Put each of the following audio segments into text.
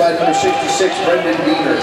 by number 66, Brendan Diener.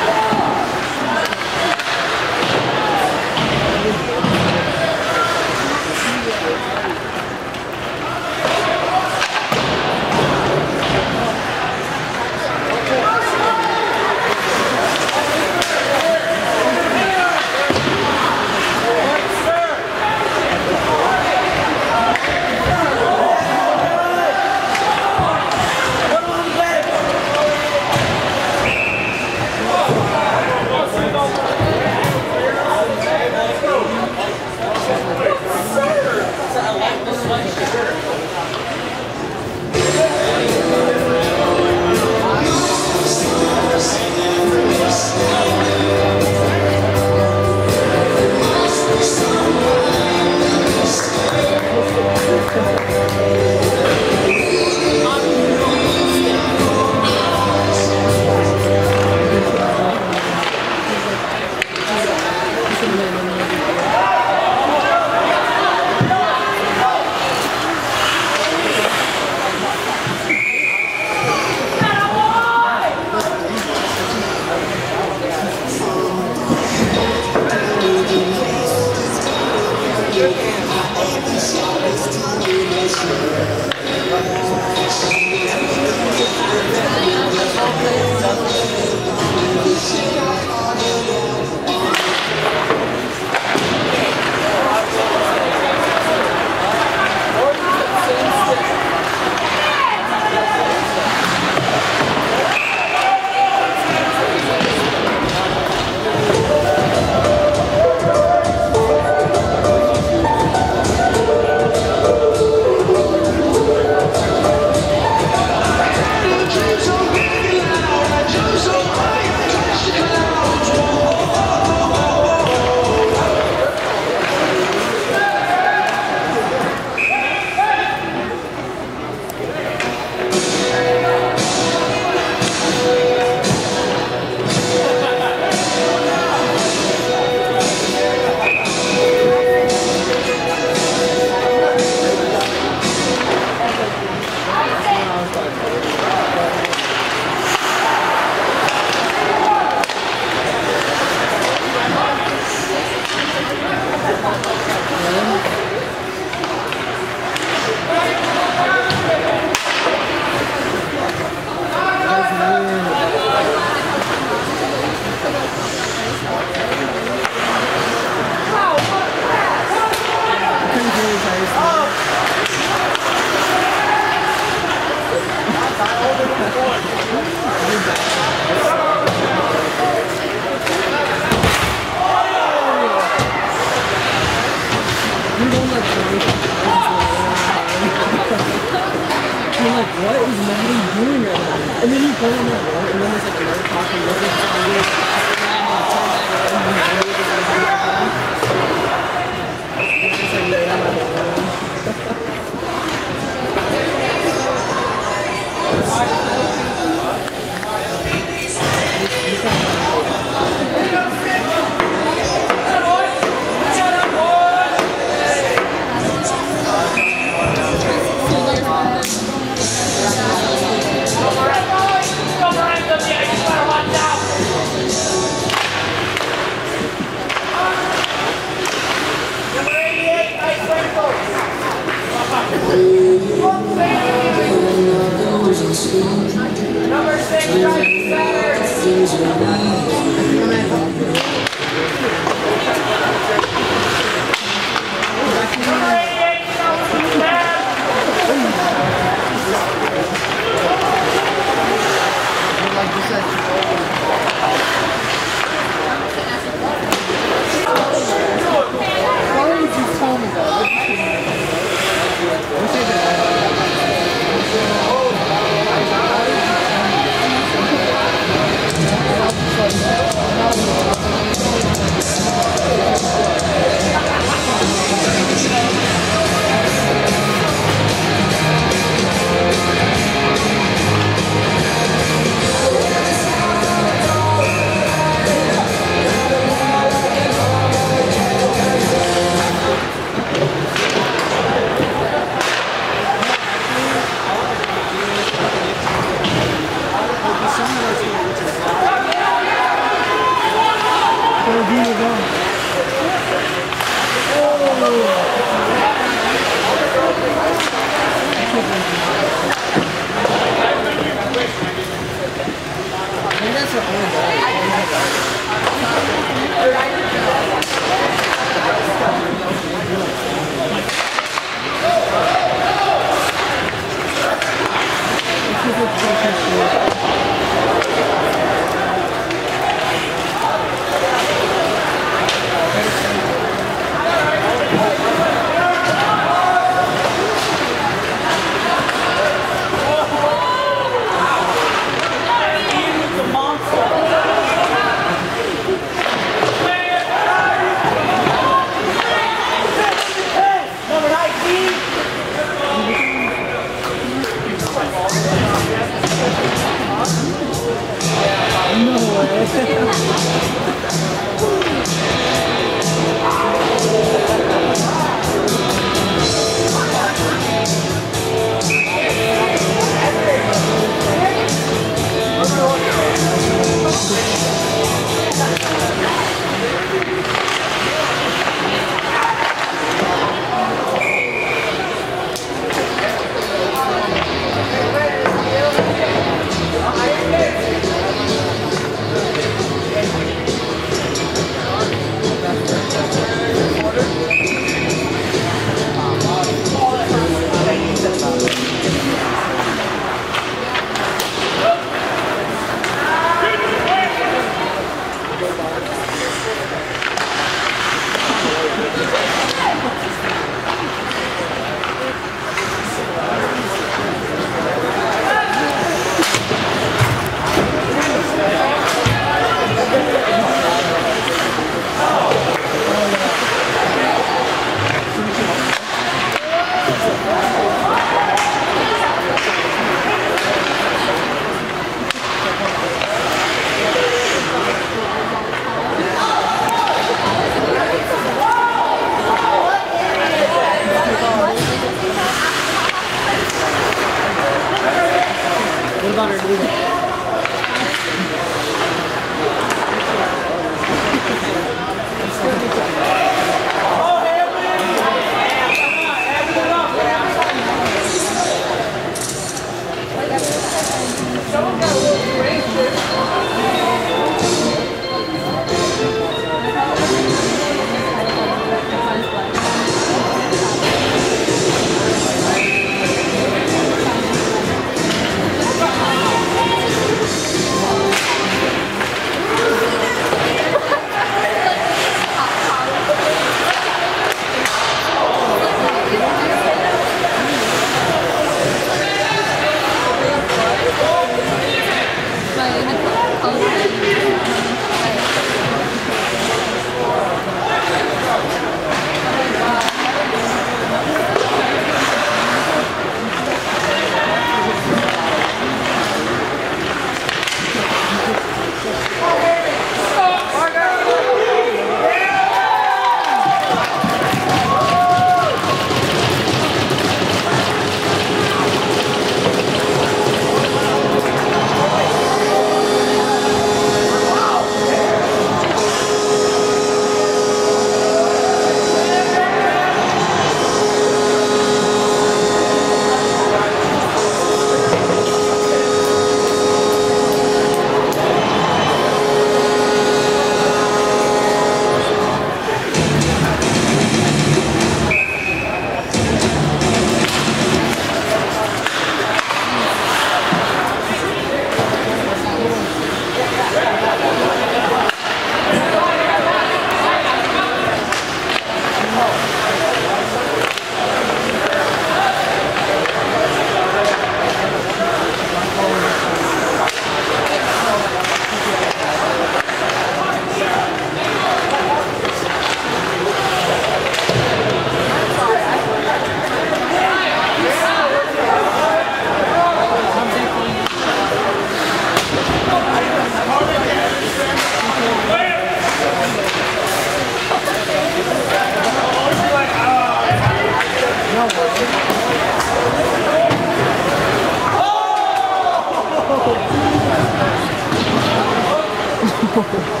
Oh.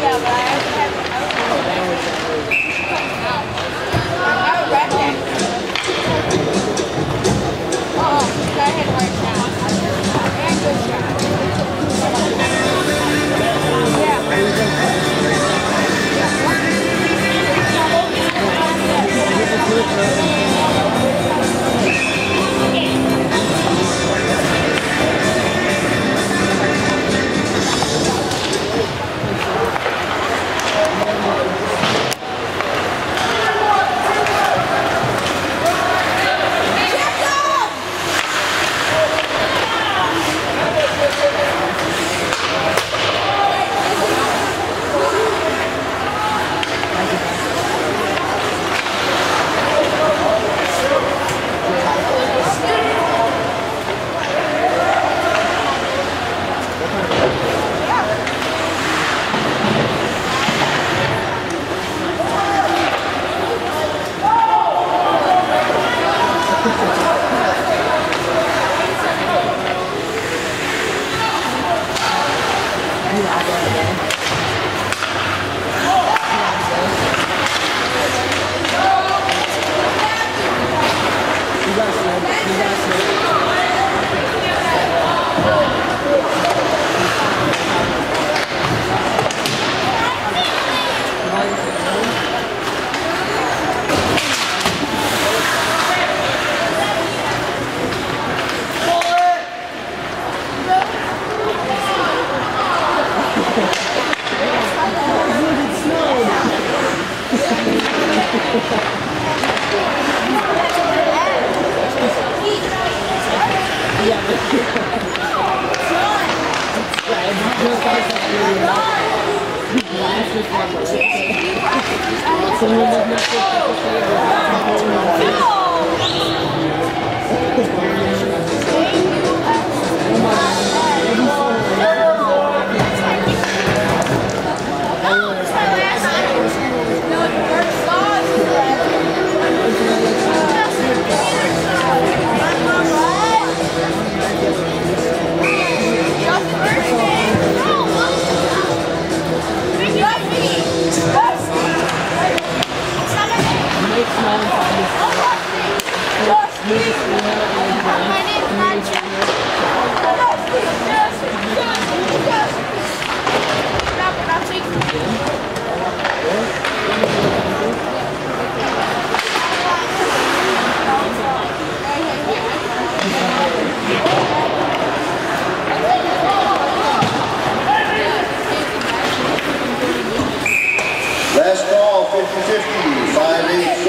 twice. He hit the ball.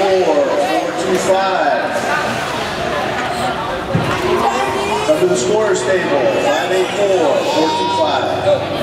425. Come to the scorer's table, 584, 425.